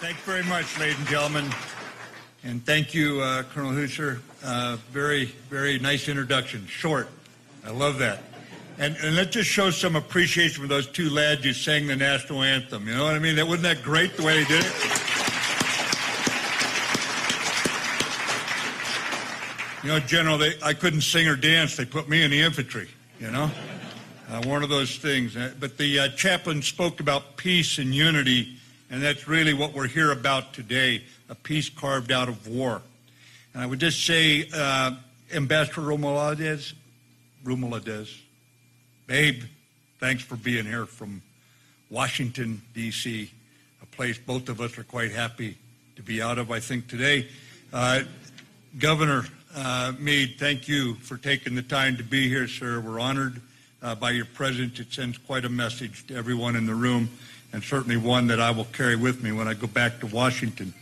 Thanks very much, ladies and gentlemen. And thank you, uh, Colonel Hoosser. Uh, very, very nice introduction. Short. I love that. And, and let's just show some appreciation for those two lads who sang the national anthem. You know what I mean? That wasn't that great the way they did it? You know, General, they, I couldn't sing or dance. They put me in the infantry, you know? Uh, one of those things. Uh, but the uh, chaplain spoke about peace and unity, and that's really what we're here about today, a peace carved out of war. And I would just say, uh, Ambassador Romualdez, Romualdez, babe, thanks for being here from Washington, D.C., a place both of us are quite happy to be out of, I think, today. Uh, Governor uh, Mead, thank you for taking the time to be here, sir. We're honored uh, by your presence. It sends quite a message to everyone in the room, and certainly one that I will carry with me when I go back to Washington.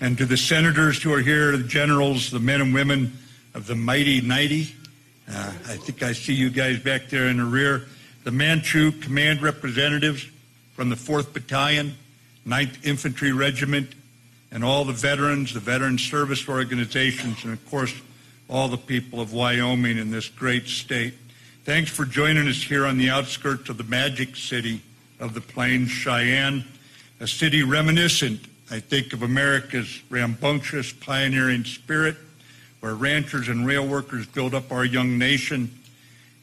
And to the senators who are here, the generals, the men and women of the mighty 90, uh, I think I see you guys back there in the rear, the Manchu Command representatives from the 4th Battalion, 9th Infantry Regiment, and all the veterans, the veteran service organizations, and of course, all the people of Wyoming in this great state. Thanks for joining us here on the outskirts of the magic city of the Plains, Cheyenne, a city reminiscent, I think, of America's rambunctious pioneering spirit, where ranchers and rail workers built up our young nation,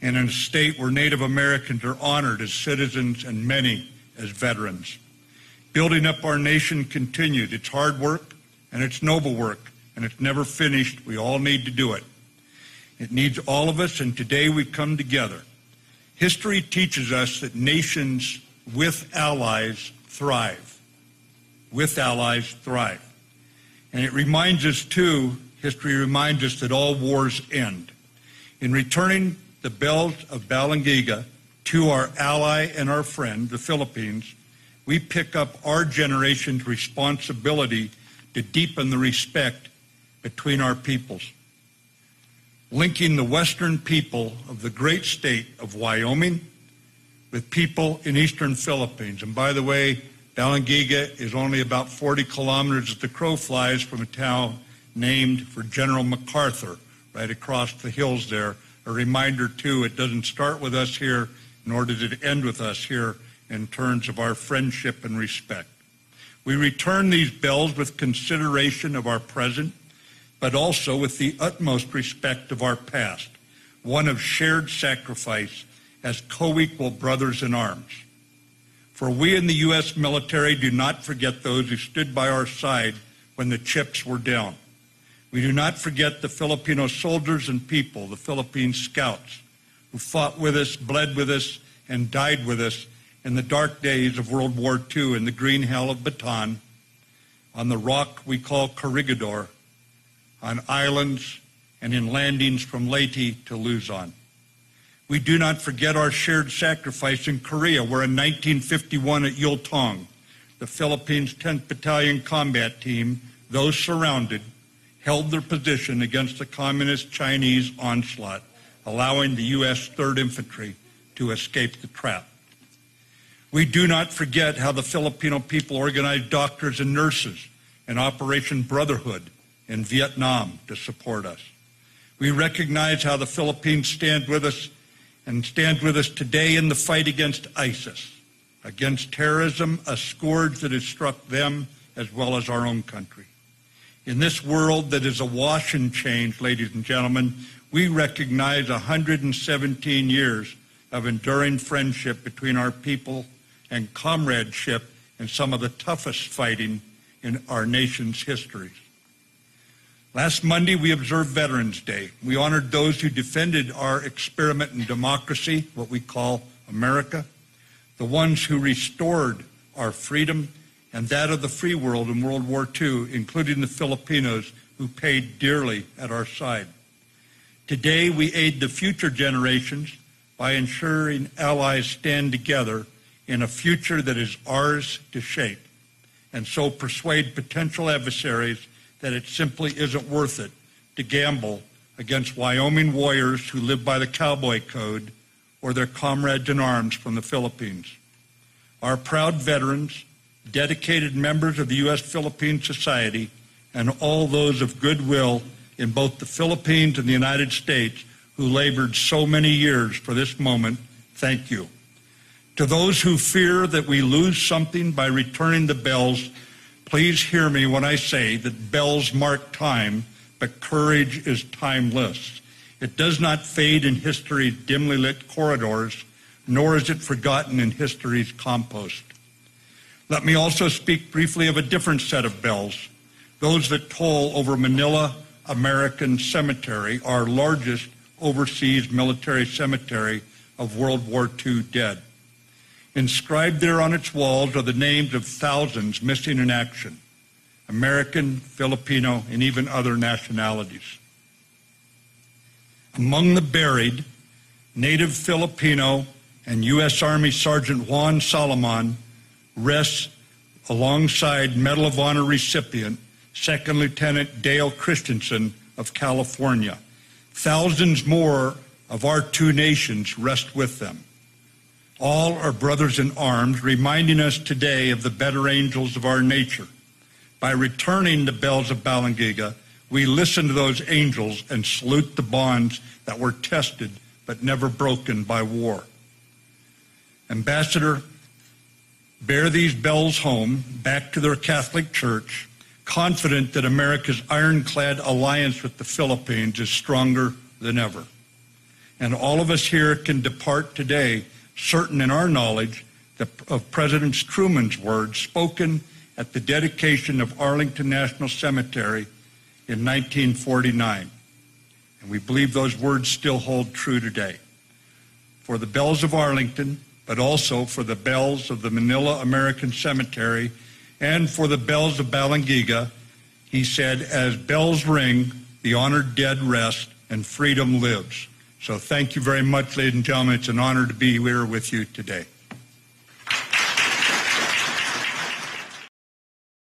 and in a state where Native Americans are honored as citizens and many as veterans. Building up our nation continued. It's hard work and it's noble work, and it's never finished. We all need to do it. It needs all of us, and today we come together. History teaches us that nations with allies thrive. With allies thrive. And it reminds us, too, history reminds us that all wars end. In returning the bells of Balangiga to our ally and our friend, the Philippines, we pick up our generation's responsibility to deepen the respect between our peoples linking the western people of the great state of Wyoming with people in eastern Philippines. And by the way, Balangiga is only about 40 kilometers as the crow flies from a town named for General MacArthur right across the hills there. A reminder, too, it doesn't start with us here, nor does it end with us here in terms of our friendship and respect. We return these bells with consideration of our present but also with the utmost respect of our past, one of shared sacrifice as co-equal brothers in arms. For we in the U.S. military do not forget those who stood by our side when the chips were down. We do not forget the Filipino soldiers and people, the Philippine scouts, who fought with us, bled with us, and died with us in the dark days of World War II in the green hell of Bataan, on the rock we call Corregidor, on islands and in landings from Leyte to Luzon. We do not forget our shared sacrifice in Korea, where in 1951 at Yultong, the Philippines 10th Battalion Combat Team, those surrounded, held their position against the Communist Chinese onslaught, allowing the U.S. 3rd Infantry to escape the trap. We do not forget how the Filipino people organized doctors and nurses in Operation Brotherhood in Vietnam to support us. We recognize how the Philippines stand with us and stand with us today in the fight against ISIS, against terrorism, a scourge that has struck them as well as our own country. In this world that is awash in change, ladies and gentlemen, we recognize 117 years of enduring friendship between our people and comradeship in some of the toughest fighting in our nation's history. Last Monday, we observed Veterans Day. We honored those who defended our experiment in democracy, what we call America, the ones who restored our freedom and that of the free world in World War II, including the Filipinos who paid dearly at our side. Today, we aid the future generations by ensuring allies stand together in a future that is ours to shape, and so persuade potential adversaries that it simply isn't worth it to gamble against Wyoming warriors who live by the cowboy code or their comrades in arms from the Philippines. Our proud veterans dedicated members of the U.S. Philippine Society, and all those of goodwill in both the Philippines and the United States who labored so many years for this moment, thank you. To those who fear that we lose something by returning the bells, please hear me when I say that bells mark time, but courage is timeless. It does not fade in history's dimly lit corridors, nor is it forgotten in history's compost. Let me also speak briefly of a different set of bells, those that toll over Manila American Cemetery, our largest overseas military cemetery of World War II dead. Inscribed there on its walls are the names of thousands missing in action, American, Filipino, and even other nationalities. Among the buried, native Filipino and U.S. Army Sergeant Juan Solomon rests alongside Medal of Honor recipient Second Lieutenant Dale Christensen of California. Thousands more of our two nations rest with them. All are brothers in arms, reminding us today of the better angels of our nature. By returning the bells of Balangiga, we listen to those angels and salute the bonds that were tested but never broken by war. Ambassador, bear these bells home back to their Catholic Church, confident that America's ironclad alliance with the Philippines is stronger than ever. And all of us here can depart today certain in our knowledge of President Truman's words spoken at the dedication of Arlington National Cemetery in 1949. And we believe those words still hold true today. For the bells of Arlington, but also for the bells of the Manila American Cemetery and for the bells of Balangiga, he said, as bells ring, the honored dead rest and freedom lives. So thank you very much, ladies and gentlemen. It's an honor to be here with you today.